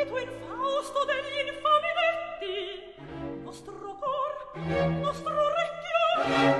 finito in fausto degli infami detti cor nostro orecchio.